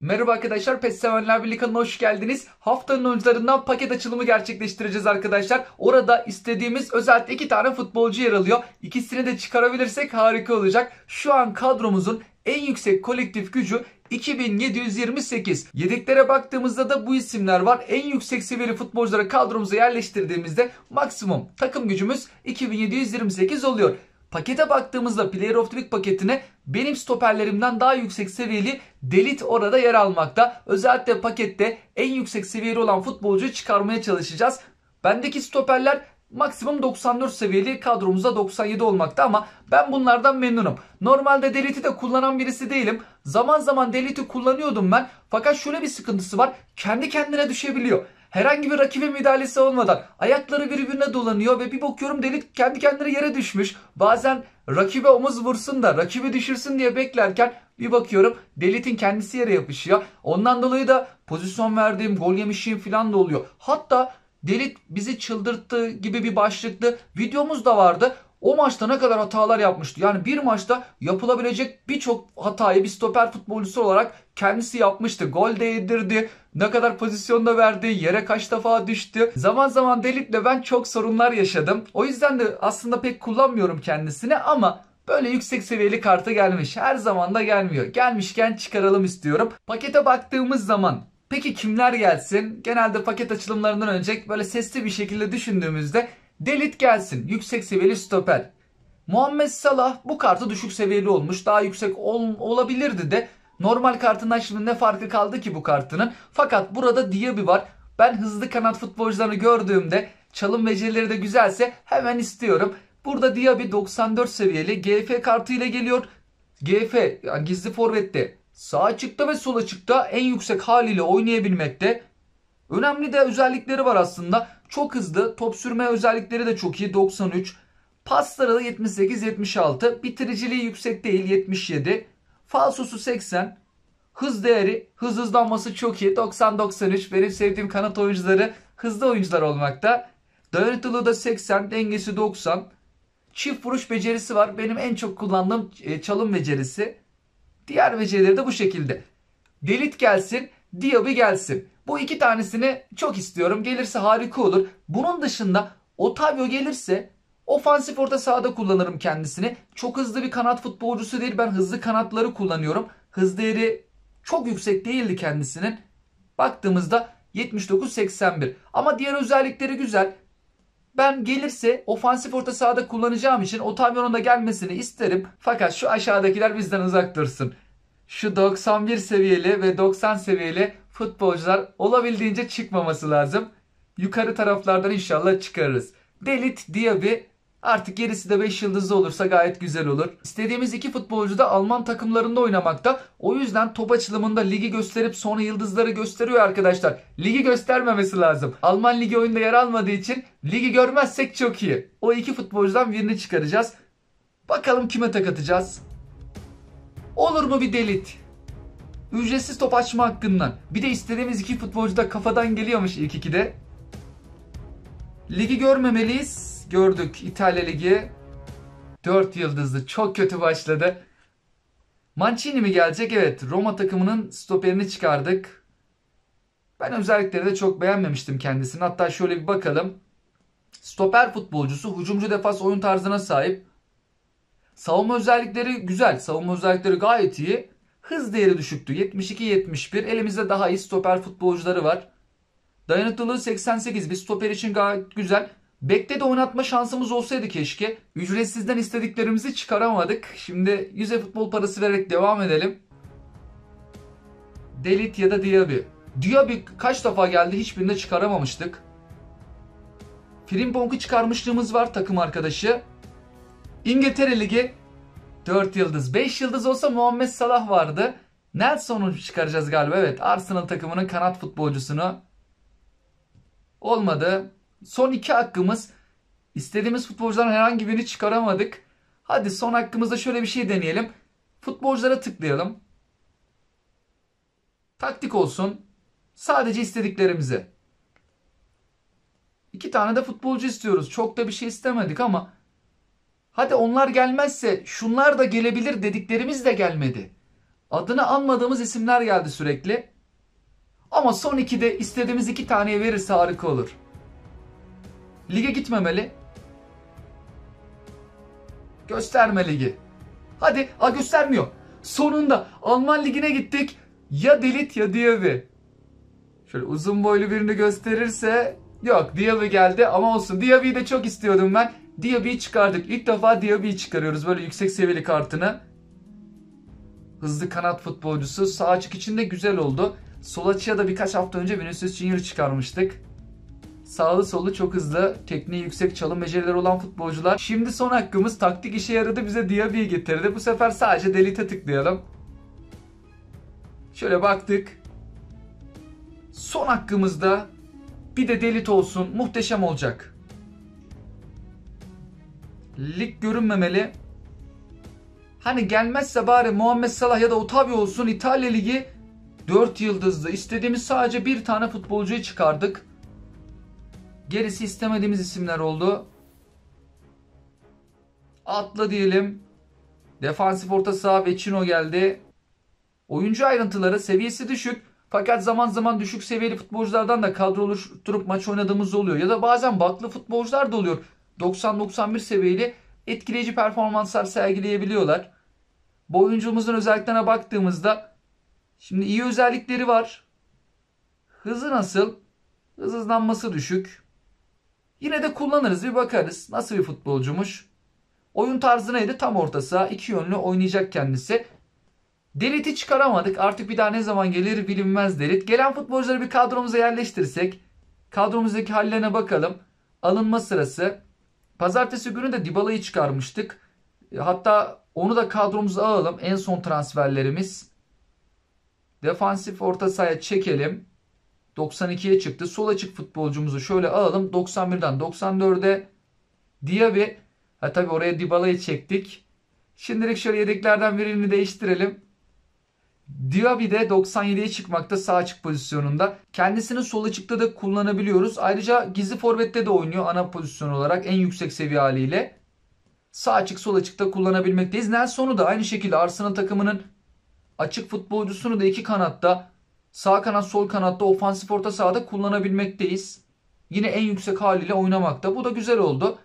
Merhaba arkadaşlar PES Sevenler Birliği kanalına hoş geldiniz. Haftanın oyuncularından paket açılımı gerçekleştireceğiz arkadaşlar. Orada istediğimiz özellikle iki tane futbolcu yer alıyor. İkisini de çıkarabilirsek harika olacak. Şu an kadromuzun en yüksek kolektif gücü 2728. Yedeklere baktığımızda da bu isimler var. En yüksek seviyeli futbolcuları kadromuza yerleştirdiğimizde maksimum takım gücümüz 2728 oluyor. Pakete baktığımızda Player of the Week paketine benim stoperlerimden daha yüksek seviyeli Delit orada yer almakta. Özellikle pakette en yüksek seviyeli olan futbolcuyu çıkarmaya çalışacağız. Bendeki stoperler maksimum 94 seviyeli kadromuzda 97 olmakta ama ben bunlardan memnunum. Normalde Delit'i de kullanan birisi değilim. Zaman zaman Delit'i kullanıyordum ben. Fakat şöyle bir sıkıntısı var. Kendi kendine düşebiliyor. Herhangi bir rakibe müdahalesi olmadan ayakları birbirine dolanıyor ve bir bakıyorum delik kendi kendine yere düşmüş. Bazen rakibe omuz vursun da rakibi düşürsün diye beklerken bir bakıyorum Delit'in kendisi yere yapışıyor. Ondan dolayı da pozisyon verdiğim, gol yemişim falan da oluyor. Hatta Delit bizi çıldırttı gibi bir başlıklı videomuz da vardı. O maçta ne kadar hatalar yapmıştı. Yani bir maçta yapılabilecek birçok hatayı bir stoper futbolcusu olarak kendisi yapmıştı. Gol de. Ne kadar pozisyonda verdi. Yere kaç defa düştü. Zaman zaman Delit'le ben çok sorunlar yaşadım. O yüzden de aslında pek kullanmıyorum kendisini ama Böyle yüksek seviyeli kartı gelmiş. Her zaman da gelmiyor. Gelmişken çıkaralım istiyorum. Pakete baktığımız zaman peki kimler gelsin? Genelde paket açılımlarından önce böyle sesli bir şekilde düşündüğümüzde Delit gelsin. Yüksek seviyeli stoper. Muhammed Salah bu kartı düşük seviyeli olmuş. Daha yüksek ol, olabilirdi de. Normal kartından şimdi ne farkı kaldı ki bu kartının? Fakat burada Diaby var. Ben hızlı kanat futbolcularını gördüğümde çalım becerileri de güzelse hemen istiyorum. Burada Diaby 94 seviyeli GF kartı ile geliyor. GF yani gizli forvette sağ açıkta ve sol açıkta en yüksek haliyle oynayabilmekte. Önemli de özellikleri var aslında. Çok hızlı. Top sürme özellikleri de çok iyi. 93. Pasları da 78-76. Bitiriciliği yüksek değil. 77. Falsosu 80. Hız değeri, hız hızlanması çok iyi. 90-93. Benim sevdiğim kanat oyuncuları hızlı oyuncular olmakta. Dayanıklılığı da 80. Dengesi 90. Çift vuruş becerisi var. Benim en çok kullandığım e, çalım becerisi. Diğer becerileri de bu şekilde. Delit gelsin. Diaby gelsin. Bu iki tanesini çok istiyorum. Gelirse harika olur. Bunun dışında Otavio gelirse ofansif orta sahada kullanırım kendisini. Çok hızlı bir kanat futbolcusu değil. Ben hızlı kanatları kullanıyorum. Hız değeri çok yüksek değildi kendisinin. Baktığımızda 79-81. Ama diğer özellikleri güzel. Ben gelirse ofansif orta sahada kullanacağım için Otavio'nun da gelmesini isterim. Fakat şu aşağıdakiler bizden uzak dursun. Şu 91 seviyeli ve 90 seviyeli futbolcular olabildiğince çıkmaması lazım. Yukarı taraflardan inşallah çıkarırız. Delit, Diaby artık gerisi de 5 yıldızlı olursa gayet güzel olur. İstediğimiz iki futbolcu da Alman takımlarında oynamakta. O yüzden top açılımında ligi gösterip sonra yıldızları gösteriyor arkadaşlar. Ligi göstermemesi lazım. Alman ligi oyunda yer almadığı için ligi görmezsek çok iyi. O iki futbolcudan birini çıkaracağız. Bakalım kime tak atacağız. Olur mu bir delit? Ücretsiz top açma hakkından. Bir de istediğimiz iki futbolcu da kafadan geliyormuş ilk ikide. Ligi görmemeliyiz. Gördük İtalya Ligi. 4 yıldızlı. Çok kötü başladı. Mancini mi gelecek? Evet. Roma takımının stoperini çıkardık. Ben özellikleri de çok beğenmemiştim kendisini. Hatta şöyle bir bakalım. Stoper futbolcusu. Hücumcu defans oyun tarzına sahip. Savunma özellikleri güzel. Savunma özellikleri gayet iyi. Hız değeri düşüktü. 72-71. Elimizde daha iyi stoper futbolcuları var. Dayanıklılığı 88. Bir stoper için gayet güzel. Bekte de oynatma şansımız olsaydı keşke. Ücretsizden istediklerimizi çıkaramadık. Şimdi 100 futbol parası vererek devam edelim. Delit ya da Diaby. Diaby kaç defa geldi hiçbirinde çıkaramamıştık. Frimpong'u çıkarmışlığımız var takım arkadaşı. İngiltere Ligi 4 yıldız. 5 yıldız olsa Muhammed Salah vardı. Nelson'u çıkaracağız galiba. Evet Arsenal takımının kanat futbolcusunu. Olmadı. Son iki hakkımız. İstediğimiz futbolcuların herhangi birini çıkaramadık. Hadi son hakkımızda şöyle bir şey deneyelim. Futbolculara tıklayalım. Taktik olsun. Sadece istediklerimizi. İki tane de futbolcu istiyoruz. Çok da bir şey istemedik ama hadi onlar gelmezse şunlar da gelebilir dediklerimiz de gelmedi. Adını anmadığımız isimler geldi sürekli. Ama son ikide istediğimiz iki taneyi verirse harika olur. Lige gitmemeli. Gösterme ligi. Hadi, a göstermiyor. Sonunda Alman ligine gittik. Ya Delit ya Diaby. Şöyle uzun boylu birini gösterirse yok Diaby geldi ama olsun. Diaby'yi de çok istiyordum ben. Diaby'yi çıkardık. İlk defa Diaby'yi çıkarıyoruz böyle yüksek seviyeli kartını. Hızlı kanat futbolcusu. Sağ açık için de güzel oldu. Sol açıya da birkaç hafta önce Vinicius Junior çıkarmıştık. Sağlı solu çok hızlı, tekniği yüksek çalım becerileri olan futbolcular. Şimdi son hakkımız taktik işe yaradı bize Diaby'i getirdi. Bu sefer sadece Delete tıklayalım. Şöyle baktık. Son hakkımızda bir de Delete olsun. Muhteşem olacak. Lig görünmemeli. Hani gelmezse bari Muhammed Salah ya da Otavio olsun İtalya Ligi 4 yıldızlı. İstediğimiz sadece bir tane futbolcuyu çıkardık. Gerisi istemediğimiz isimler oldu. Atla diyelim. Defansif orta saha Vecino geldi. Oyuncu ayrıntıları seviyesi düşük. Fakat zaman zaman düşük seviyeli futbolculardan da kadro oluşturup maç oynadığımız oluyor. Ya da bazen baklı futbolcular da oluyor. 90-91 seviyeli etkileyici performanslar sergileyebiliyorlar. Bu oyuncumuzun özelliklerine baktığımızda şimdi iyi özellikleri var. Hızı nasıl? Hız hızlanması düşük. Yine de kullanırız bir bakarız. Nasıl bir futbolcumuş? Oyun tarzı neydi? Tam orta saha. iki yönlü oynayacak kendisi. Delit'i çıkaramadık. Artık bir daha ne zaman gelir bilinmez Delit. Gelen futbolcuları bir kadromuza yerleştirsek. Kadromuzdaki hallerine bakalım. Alınma sırası. Pazartesi günü de Dybala'yı çıkarmıştık. Hatta onu da kadromuza alalım. En son transferlerimiz. Defansif orta sahaya çekelim. 92'ye çıktı. Sol açık futbolcumuzu şöyle alalım. 91'den 94'e Diaby. Ha tabi oraya Dybala'yı çektik. Şimdilik şöyle yedeklerden birini değiştirelim. Diaby de 97'ye çıkmakta sağ açık pozisyonunda. Kendisini sol açıkta da kullanabiliyoruz. Ayrıca gizli forvette de oynuyor ana pozisyon olarak en yüksek seviye haliyle. Sağ açık sol açıkta kullanabilmekteyiz. Nelson'u da aynı şekilde Arsenal takımının açık futbolcusunu da iki kanatta Sağ kanat sol kanatta ofansif orta sahada kullanabilmekteyiz. Yine en yüksek haliyle oynamakta. Bu da güzel oldu.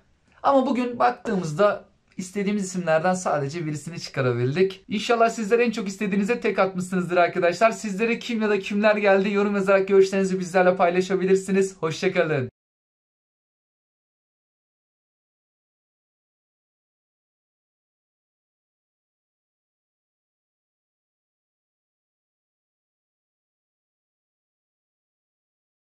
Ama bugün baktığımızda istediğimiz isimlerden sadece birisini çıkarabildik. İnşallah sizler en çok istediğinize tek atmışsınızdır arkadaşlar. Sizlere kim ya da kimler geldi yorum yazarak görüşlerinizi bizlerle paylaşabilirsiniz. Hoşçakalın.